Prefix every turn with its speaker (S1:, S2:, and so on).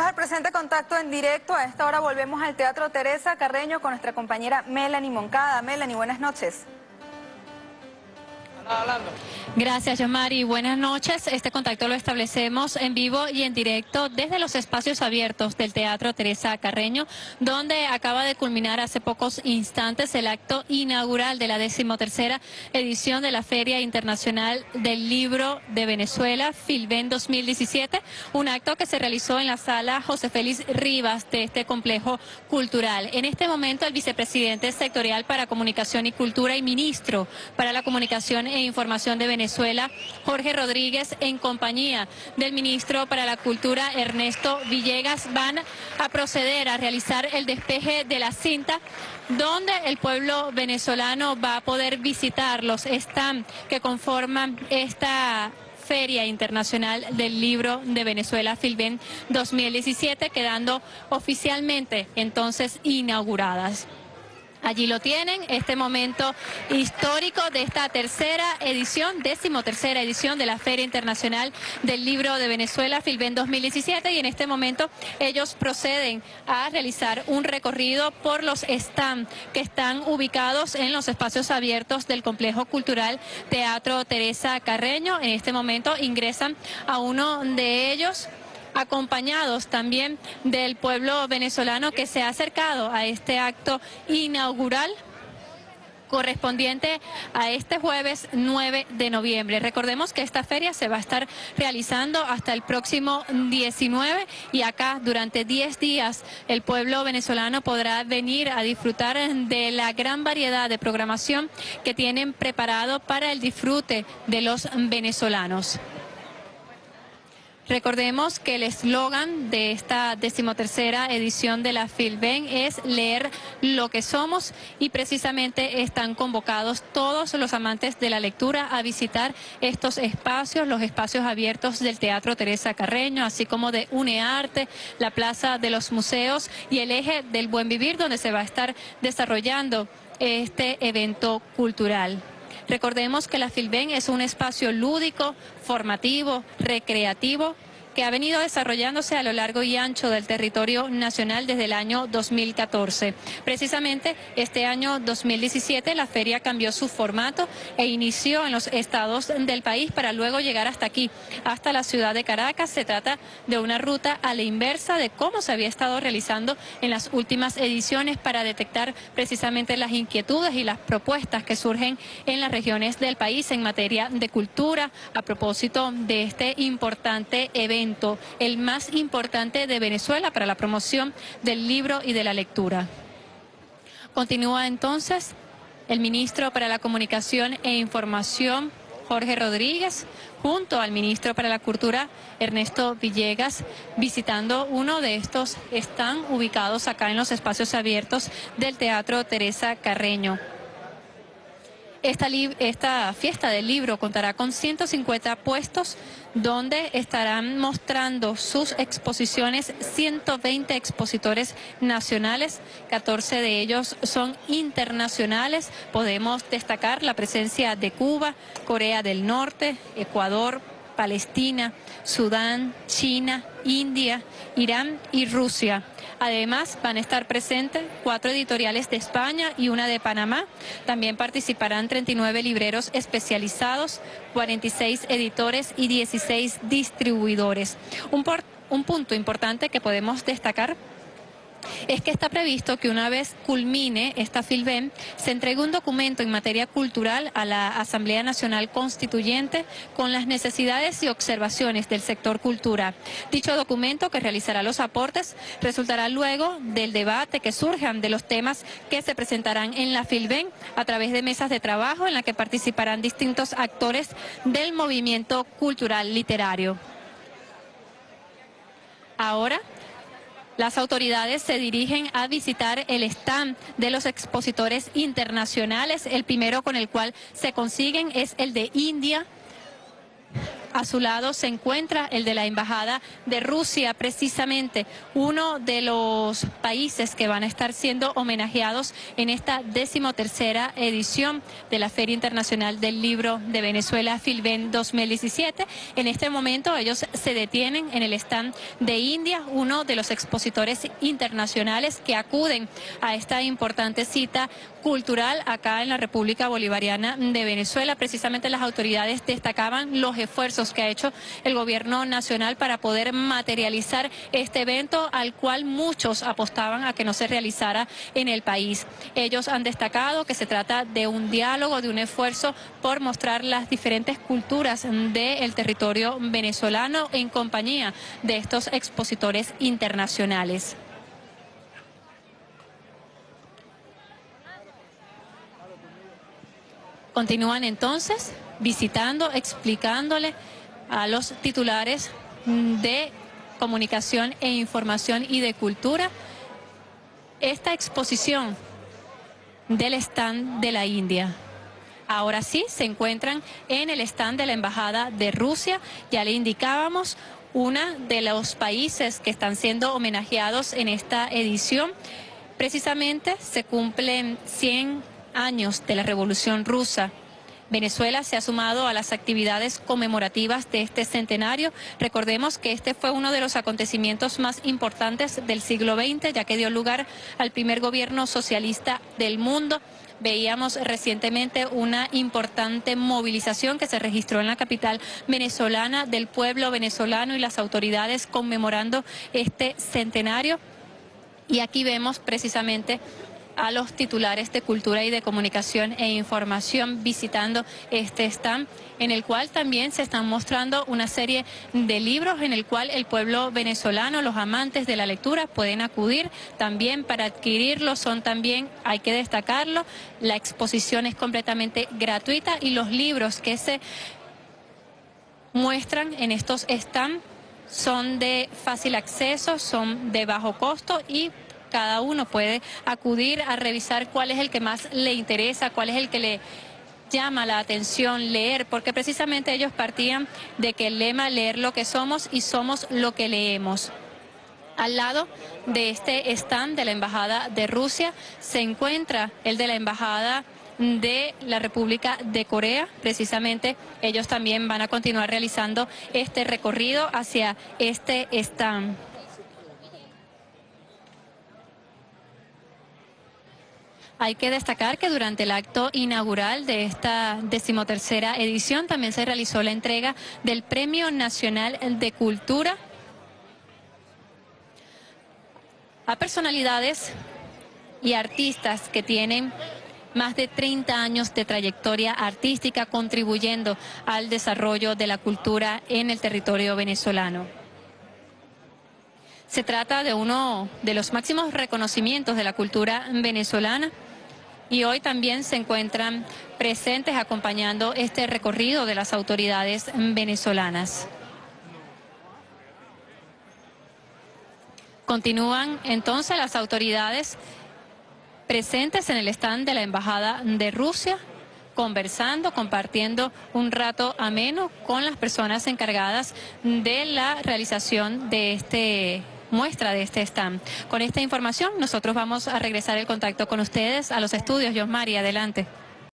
S1: Al presente contacto en directo. A esta hora volvemos al Teatro Teresa Carreño con nuestra compañera Melanie Moncada. Melanie, buenas noches.
S2: Gracias, Yamari. Buenas noches. Este contacto lo establecemos en vivo y en directo desde los espacios abiertos del Teatro Teresa Carreño, donde acaba de culminar hace pocos instantes el acto inaugural de la decimotercera edición de la Feria Internacional del Libro de Venezuela, Filben 2017, un acto que se realizó en la sala José Félix Rivas de este complejo cultural. En este momento, el vicepresidente sectorial para Comunicación y Cultura y ministro para la Comunicación e Información de Venezuela, Jorge Rodríguez, en compañía del ministro para la Cultura, Ernesto Villegas, van a proceder a realizar el despeje de la cinta donde el pueblo venezolano va a poder visitar los stands que conforman esta Feria Internacional del Libro de Venezuela Filben 2017, quedando oficialmente entonces inauguradas. Allí lo tienen, este momento histórico de esta tercera edición, décimo tercera edición de la Feria Internacional del Libro de Venezuela, Filben 2017, y en este momento ellos proceden a realizar un recorrido por los stands que están ubicados en los espacios abiertos del Complejo Cultural Teatro Teresa Carreño. En este momento ingresan a uno de ellos acompañados también del pueblo venezolano que se ha acercado a este acto inaugural correspondiente a este jueves 9 de noviembre. Recordemos que esta feria se va a estar realizando hasta el próximo 19 y acá durante 10 días el pueblo venezolano podrá venir a disfrutar de la gran variedad de programación que tienen preparado para el disfrute de los venezolanos. Recordemos que el eslogan de esta decimotercera edición de la Filben es leer lo que somos y precisamente están convocados todos los amantes de la lectura a visitar estos espacios, los espacios abiertos del Teatro Teresa Carreño, así como de UNEARTE, la Plaza de los Museos y el eje del Buen Vivir, donde se va a estar desarrollando este evento cultural. Recordemos que la Filben es un espacio lúdico, formativo, recreativo ha venido desarrollándose a lo largo y ancho del territorio nacional desde el año 2014. Precisamente este año 2017 la feria cambió su formato e inició en los estados del país para luego llegar hasta aquí, hasta la ciudad de Caracas. Se trata de una ruta a la inversa de cómo se había estado realizando en las últimas ediciones para detectar precisamente las inquietudes y las propuestas que surgen en las regiones del país en materia de cultura a propósito de este importante evento el más importante de Venezuela para la promoción del libro y de la lectura. Continúa entonces el ministro para la Comunicación e Información, Jorge Rodríguez, junto al ministro para la Cultura, Ernesto Villegas, visitando uno de estos, están ubicados acá en los espacios abiertos del Teatro Teresa Carreño. Esta, esta, fiesta del libro contará con 150 puestos donde estarán mostrando sus exposiciones 120 expositores nacionales, 14 de ellos son internacionales. Podemos destacar la presencia de Cuba, Corea del Norte, Ecuador, Palestina, Sudán, China, India, Irán y Rusia. Además, van a estar presentes cuatro editoriales de España y una de Panamá. También participarán 39 libreros especializados, 46 editores y 16 distribuidores. Un, un punto importante que podemos destacar es que está previsto que una vez culmine esta FILBEM, se entregue un documento en materia cultural a la Asamblea Nacional Constituyente con las necesidades y observaciones del sector cultura. Dicho documento, que realizará los aportes, resultará luego del debate que surjan de los temas que se presentarán en la FILBEM a través de mesas de trabajo en la que participarán distintos actores del movimiento cultural literario. Ahora las autoridades se dirigen a visitar el stand de los expositores internacionales. El primero con el cual se consiguen es el de India. A su lado se encuentra el de la Embajada de Rusia, precisamente uno de los países que van a estar siendo homenajeados en esta decimotercera edición de la Feria Internacional del Libro de Venezuela, Filben 2017. En este momento ellos se detienen en el stand de India, uno de los expositores internacionales que acuden a esta importante cita cultural acá en la República Bolivariana de Venezuela. Precisamente las autoridades destacaban los esfuerzos que ha hecho el gobierno nacional para poder materializar este evento al cual muchos apostaban a que no se realizara en el país. Ellos han destacado que se trata de un diálogo, de un esfuerzo por mostrar las diferentes culturas del territorio venezolano en compañía de estos expositores internacionales. Continúan entonces visitando, explicándole a los titulares de comunicación e información y de cultura esta exposición del stand de la India. Ahora sí, se encuentran en el stand de la Embajada de Rusia. Ya le indicábamos una de los países que están siendo homenajeados en esta edición. Precisamente se cumplen 100 años de la Revolución Rusa. Venezuela se ha sumado a las actividades conmemorativas de este centenario. Recordemos que este fue uno de los acontecimientos más importantes del siglo XX, ya que dio lugar al primer gobierno socialista del mundo. Veíamos recientemente una importante movilización que se registró en la capital venezolana del pueblo venezolano y las autoridades conmemorando este centenario. Y aquí vemos precisamente a los titulares de Cultura y de Comunicación e Información visitando este stand, en el cual también se están mostrando una serie de libros en el cual el pueblo venezolano, los amantes de la lectura, pueden acudir también para adquirirlos. Son también, hay que destacarlo, la exposición es completamente gratuita y los libros que se muestran en estos stands son de fácil acceso, son de bajo costo y cada uno puede acudir a revisar cuál es el que más le interesa, cuál es el que le llama la atención leer, porque precisamente ellos partían de que el lema leer lo que somos y somos lo que leemos. Al lado de este stand de la Embajada de Rusia se encuentra el de la Embajada de la República de Corea. Precisamente ellos también van a continuar realizando este recorrido hacia este stand. Hay que destacar que durante el acto inaugural de esta decimotercera edición también se realizó la entrega del Premio Nacional de Cultura a personalidades y artistas que tienen más de 30 años de trayectoria artística contribuyendo al desarrollo de la cultura en el territorio venezolano. Se trata de uno de los máximos reconocimientos de la cultura venezolana y hoy también se encuentran presentes acompañando este recorrido de las autoridades venezolanas. Continúan entonces las autoridades presentes en el stand de la Embajada de Rusia, conversando, compartiendo un rato ameno con las personas encargadas de la realización de este muestra de este stand. Con esta información nosotros vamos a regresar el contacto con ustedes a los estudios. Josmari, adelante.